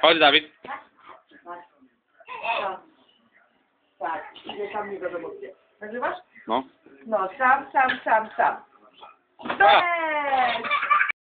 Chodź, Dawid. Tak, idzie tam nie wiadomo gdzie. Nagrywasz? No. No, sam, sam, sam, sam. Tak. Cześć!